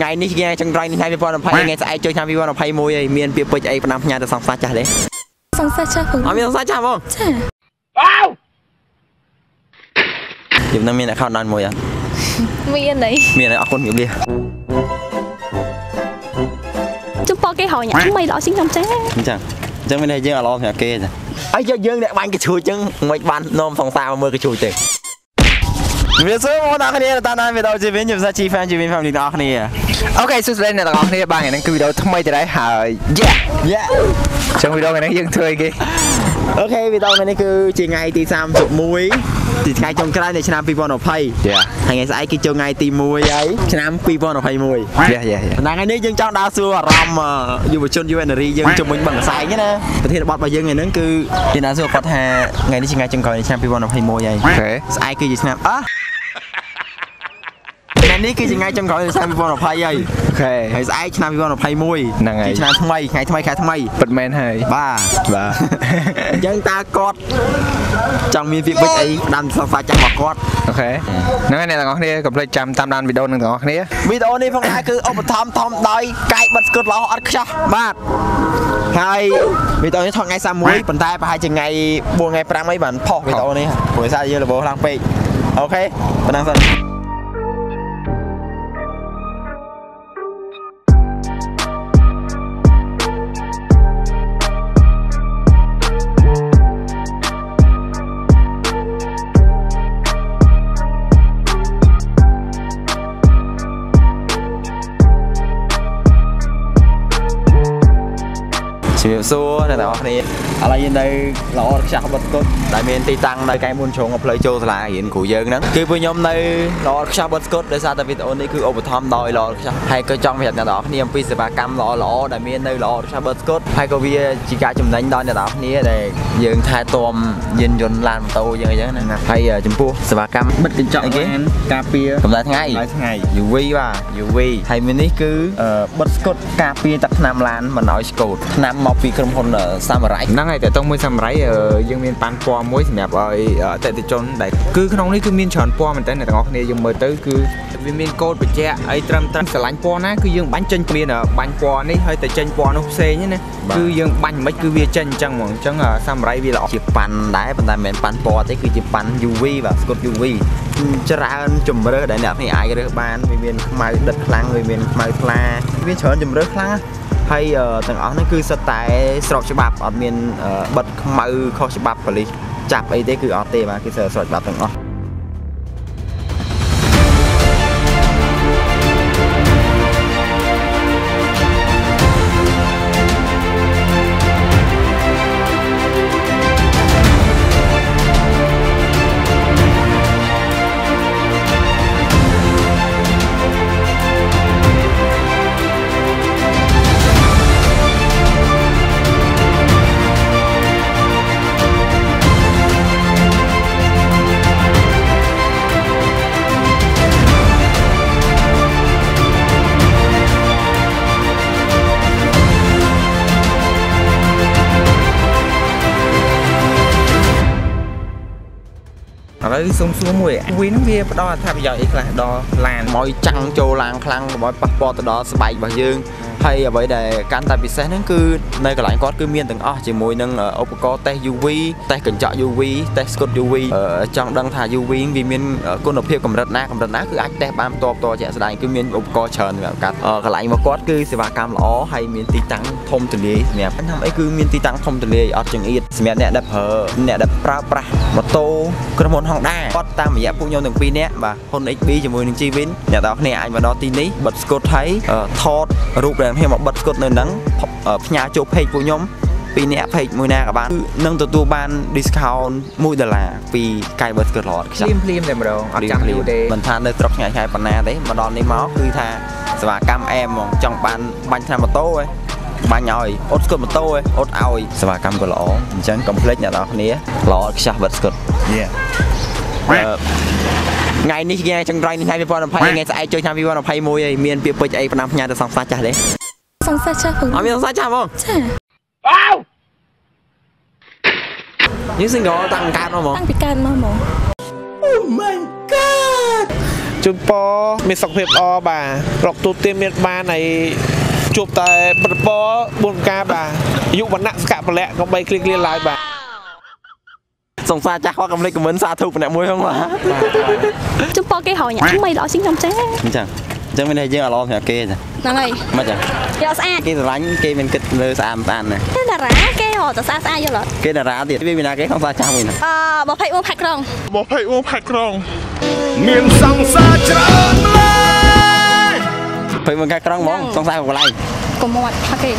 ថ្ងៃនេះថ្ងៃចុងក្រោយនៃឆ្នាំ2020ថ្ងៃស្អែកចូលឆ្នាំ2021ហើយមានពាក្យពេចន៍អីផ្ដាំផ្ញើទៅសង្សារចាស់ទេសង្សារចាស់ផងអត់មានសង្សារចាស់ហ្មងចាខ្ញុំនឹងមាន account ដល់មួយអត់មានអីមានហើយអរគុណជំរាបជុំពកគេហៅញ៉ាំថ្មីល្អជាងខ្ញុំចាអញ្ចឹងអញ្ចឹងមានតែយើងអត់ល្អសម្រាប់គេទេហើយយកយើងអ្នកបាញ់កញ្ជួយអញ្ចឹងមិនបាននាំសង្សារមកមើលកញ្ជួយទេ វាសួរមកដល់គ្នាតាមដានវីដេអូជីវិនខ្ញុំសាជី fan ជីវិន family ទាំងអស់គ្នាអូខេសួស្តីអ្នកទាំងអស់គ្នាបាទថ្ងៃនេះគឺវីដេអូថ្មីទៅដែរហើយ yeah យ៉ាចឹងវីដេអូថ្ងៃនេះយើងធ្វើអីគេ អូខេវីដេអូនេះគឺជាថ្ងៃទី31ទីថ្ងៃចុងក្រោយនៃឆ្នាំ2020 Yeah ថ្ងៃស្អែកគឺចូលថ្ងៃទី1ហើយឆ្នាំ2021 yeah yeah yeah ប៉ុន្តែថ្ងៃនេះយើងចង់ដើរសួរអារម្មណ៍អឺយុវជនយុវនារីយើងជំនួញបឹងកសែងណាប្រធានបទរបស់យើងថ្ងៃហ្នឹងគឺយើងដើរសួរគាត់ថាថ្ងៃនេះជាថ្ងៃចុងក្រោយនៃឆ្នាំ2021ហើយ OK ស្អែកគឺជាឆ្នាំអះថ្ងៃ នេះគឺជាថ្ងៃចុងក្រោយនៃឆ្នាំ2020ហើយ OK ហើយស្អែកឆ្នាំ2021ហ្នឹងហើយជាឆ្នាំថ្មីថ្ងៃថ្មីខែថ្មីពិតមែនហើយបាទបាទអញ្ចឹងតើគាត់ចង់មានវាបិចអីផ្តាំសង្សារចាស់របស់គាត់ OK ហ្នឹងហើយអ្នកទាំងអស់គ្នាកុំភ្លេចចាំតាមដានវីដេអូនឹងទាំងអស់គ្នាវីដេអូនេះផងដែរគឺឧបត្ថម្ភធំដោយកាវបិទស្កុតល្អអត់ខ្ចោះបាទហើយវីដេអូនេះថតថ្ងៃ31ប៉ុន្តែប្រហែលជាថ្ងៃ4ថ្ងៃ5អីបានផុសវីដេអូនេះព្រោះសារយើងរបបខ្លាំងពេកអូខេប៉ុណ្ណឹងសិន សួរអ្នកទាំងអស់គ្នាឥឡូវយើងនៅល្អខ្ចោះបិទគុតដែលមានទីតាំងនៅកែមុនជ្រុងផ្លូវចូលសាលារៀនគ្រូយើងហ្នឹងគឺពួកខ្ញុំនៅល្អខ្ចោះបិទគុតដោយសារតែវីដេអូនេះគឺឧបត្ថម្ភដោយល្អខ្ចោះហើយក៏ចង់ប្រាប់អ្នកទាំងអស់គ្នាអំពីសេវាកម្មល្អល្អៗដែលមាននៅល្អខ្ចោះបិទគុតហើយក៏វាជាការចំណេញដល់អ្នកទាំងអស់គ្នាដែលយើងថែទាំយានយន្តឡានម៉ូតូយើងអីចឹងណាហើយចំពោះសេវាកម្មបិទកញ្ចក់គេការពារកម្ដៅថ្ងៃហើយថ្ងៃ UV បាទ UV ហើយមាននេះគឺអឺបិទស្គុតការពារទឹកថ្នាំឡានមិនឲ្យស្កូតថ្នាំមកពីក្រុមហ៊ុនសាមរ៉ៃហ្នឹងហើយតើតោះមួយសាមរ៉ៃយើងមានប៉ាន់ពណ៌មួយសម្រាប់ឲ្យអតិថិជនដែលគឺក្នុងនេះគឺមានច្រើនពណ៌មែនតើអ្នកទាំងអស់គ្នាយើងមើលទៅគឺវាមានកូដបញ្ជាក់អីត្រឹមត្រូវស្រឡាញ់ពណ៌ណាគឺយើងបាញ់ចេញមានបាញ់ពណ៌នេះហើយតែចេញពណ៌នោះផ្សេងណាគឺយើងបាញ់មិនគឺវាចេញអញ្ចឹងហ្មងអញ្ចឹងសាមរ៉ៃវាល្អជាប៉ាន់ដែរប៉ុន្តែមិនមែនប៉ាន់ពណ៌ទេគឺជាប៉ាន់ UV បាទស្គុត UV ច្រើនជំរើសដែលអ្នកនេះអាចរើសបានវាមានខ្មៅដិតខ្លាំងវាមានខ្មៅថ្លាវាច្រើនជំរើសខ្លាំងណាស់ ហើយអឺទាំងអស់ហ្នឹងគឺសិតតែស្របច្បាប់អត់មានអឺបិទខ្មៅខុសច្បាប់ប៉ូលីសចាប់អីទេគឺអត់ទេបាទគឺស្របច្បាប់ទាំងអស់ ឥឡូវសុំសួរមួយវីហ្នឹងវាផ្ដល់អត្ថប្រយោជន៍អីខ្លះដល់ឡានកុំឲ្យចាំងចូលឡានខ្លាំងកុំឲ្យប៉ះពាល់ទៅដល់ស្បែករបស់យើង ហើយអ្វីដែលកាន់តែពិសេសហ្នឹងគឺនៅកន្លែងគាត់គឺមានទាំងអស់ជាមួយនឹងឧបករណ៍តេស្ត UV តេស្តកញ្ចក់ UV តេស្តស្គុត UV អឺចង់ដឹងថា UV វាមានគុណភាពកម្រិតណាកម្រិតណាគឺអាចតេស្តបានផ្ទាល់ផ្ទាល់ជាក់ស្ដែងគឺមានឧបករណ៍ច្រើនសម្រាប់កាត់អឺកន្លែងរបស់គាត់គឺសេវាកម្មល្អហើយមានទីតាំងធំទូលាយសម្រាប់ថាអីគឺមានទីតាំងធំទូលាយអត់ចង្អៀតសម្រាប់អ្នកដែលប្រើអ្នកដែលប្រើប្រាស់ម៉ូតូក្រុមហ៊ុន Honda គាត់តាមរយៈពួកខ្ញុំទាំងពីរនាក់បាទហ៊ុន XB ជាមួយនឹង G-Win អ្នកទាំងអស់គ្នាអាចមកដល់ទីនេះបិទស្គុតហើយអឺថតរូបដែលខ្ញុំមកបិទស្គុតនៅហ្នឹងអឺផ្ញើចូល page ពួកខ្ញុំពីរនាក់ page មួយណាក៏បានគឺនឹងទទួលបាន discount 1ដុល្លារពីកាយបិទស្គុតរត់ខ្ចភ្ប់លាមភ្លាមតែម្ដងអត់ចាំយូរទេមិនថានៅស្រុកឆ្ងាយឆ្ងាយប៉ុណ្ណាទេមកដល់នេះមកគឺថាសេវាកម្មអែមហ្មងចង់បានបាញ់ថ្នាំម៉ូតូឯងបាញ់ឲ្យអត់ស្គុតម៉ូតូឯងអត់ឲ្យសេវាកម្មក៏ល្អអញ្ចឹងកុំភ្លេចអ្នកនរគ្នាល្អខ្ចោះបិទស្គុត Yeah អឺថ្ងៃនេះថ្ងៃចុងក្រោយនៃឆ្នាំ2020ថ្ងៃស្អែកចូលឆ្នាំ2021ហើយមានពាក្យពេចន៍អីផ្ដាំផ្ញើទៅសង្សារចាស់ទេ សង្សារចាស់ផងអត់មានសង្សារចាស់ហ្មងចាយើង single តាំងកើតមកហ្មងតាំងពីកើតមកហ្មងជូនពរមានសុខភាពល្អបាទរកទូទានមានបានហើយជួបតែបរិបរបុណ្យការបាទអាយុវណ្ណៈសកៈពលៈកុំបីគ្លៀកគ្លៀនឡើយបាទសង្សារចាស់គាត់កំលេចខមមិនសាធុម្នាក់មួយហ្នឹងបាទជប៉ុនគេហៅញ៉ាំថ្មីល្អជាងខ្ញុំចាស់អញ្ចឹង អញ្ចឹងមានន័យយើងអារម្មណ៍សម្រាប់គេចាហ្នឹងហើយមិនចឹងយកស្អាតគេស្រឡាញ់គេមានគិតលើស្អាតស្អាតណាស់តែតារាគេហៅតែស្អាតស្អាតយល់អត់គេតារាទៀតវាមានណាគេសង្សារចាស់មួយណាអឺ21ផាក់ក្រុង21ផែកក្រុងមានសង្សារច្រើនម្លេះភ័យមកកាក្រង់ហ្មងសង្សារកន្លែងកុំមាត់ផាក់គេ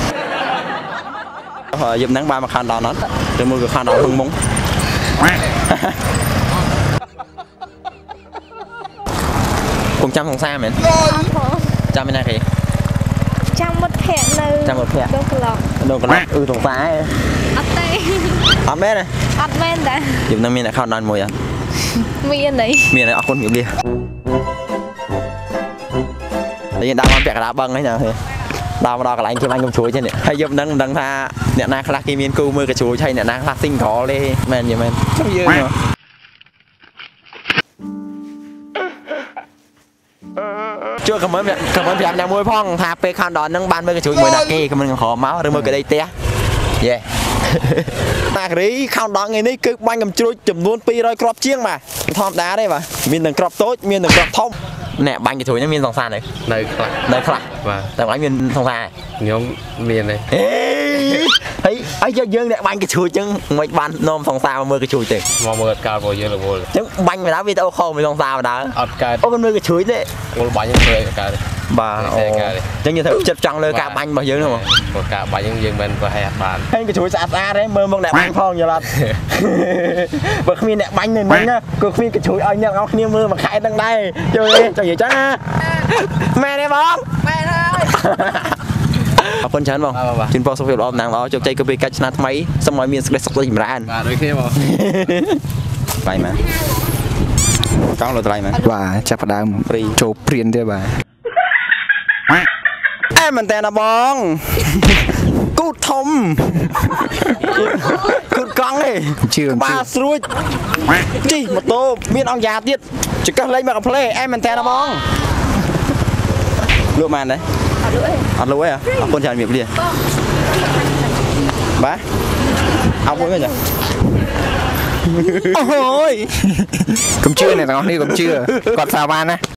ហើយយប់ហ្នឹងបានមកខានដល់ណត់ទៅមើលក៏ខានដល់ហឹងហ្មង ចាំសង្សារមែនអត់ផងចាំមានណាគេចាំមុតភ័ក្រនៅចាំមិត្តភក្តិដងក្លោកដូនកន្លះអឺសង្សារអត់ទេអត់មែនទេអត់មែនតាយប់ហ្នឹងមាន account ដល់មួយអត់មានអីមានហើយអរគុណជំរាបលាតែយើងដើរមកពាក់កណ្ដាលបឹងហ្នឹងណាហេដើរមកដល់កន្លែងគេបាញ់កំជ្រួយទេនេះហើយយប់ហ្នឹងមិនដឹងថាអ្នកណាខ្លះគេមានគូមើលកំជ្រួយហើយអ្នកណាខ្លះ single ទេមែនយីមែនចុះយើង ជួយខមមិនខមមិនប្រាប់អ្នកមួយផងថាពេលខានដល់ហ្នឹងបានមើលកំជ្រួយមួយណាគេខមមិនក្រមកឬមើលក្តីផ្ទះយេតាករីខោនដល់ថ្ងៃនេះគឺបាញ់កំជ្រួចចំនួន200គ្រាប់ជាងបាទធម្មតាទេបាទមានទាំងគ្រាប់តូចមានទាំងគ្រាប់ធំណែបាញ់កំជ្រួចហ្នឹងមានសង្សារនៅនៅខ្លះនៅខ្លះបាទតែបាញ់មានសង្សារខ្ញុំមានទេ ហេហើយហើយយកយើងអ្នកបាញ់កំជ្រួចចឹងមិនបាននាំសង្សារមកមើលកំជ្រួចទេមកមើលកើតរបស់យើងរវល់ចឹងបាញ់បណ្ដាវីដេអូខលមួយសង្សារបណ្ដាអត់កើតអូមិនមើលកំជ្រួចទេវល់បាញ់ខ្ញុំធ្វើឲ្យកើតទេបាទតែអូកើតទេចឹងយើងត្រូវចិត្តចង់លើការបាញ់របស់យើងហ្នឹងមកព្រោះការបាញ់ហ្នឹងយើងមិនប្រហែលបានហើយកំជ្រួចស្អាតស្អាតទេមើលមកអ្នកបាញ់ផងយល់អត់បើគ្មានអ្នកបាញ់នៅហ្នឹងណាគឺគ្មានកញ្ជួយឲ្យអ្នកនរគ្នាមើលមួយខែហ្នឹងដែរយល់ទេចង់និយាយចឹងណាមែនទេបងមែនហើយ អរគុណច្រើនបងជូនពរសុខភាពល្អតំណាងល្អជោគជ័យគ្រប់ពីកិច្ចឆ្នាំថ្មីសូមឲ្យមានសេចក្តីសុខសុខចម្រើនបាទដូចគ្នាបងបាយមែនកង់លើថ្លៃមែនបាទចាប់ផ្ដើមព្រីចូលព្រៀនទេបាទអែមែនតើណាបងគូតធំគូតកង់ទេជឿបាជឿល់ស្រួចជីម៉ូតូមានអង្គយ៉ាទៀតចង្កឹះលេងមកកាផ្លេអែមែនតើណាបងលក់បានទេអ ត់លក់ទេអត់លក់ទេហ៎អរគុណច្រើនជំរាបលាបាទអោមួយវិញចាអូយកុំជឿអ្នកទាំងអស់គ្នាកុំជឿគាត់សាបានណា